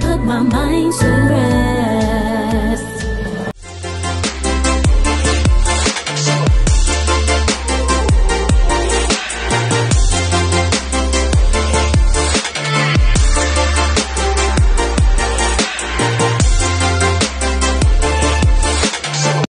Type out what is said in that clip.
put my mind to rest.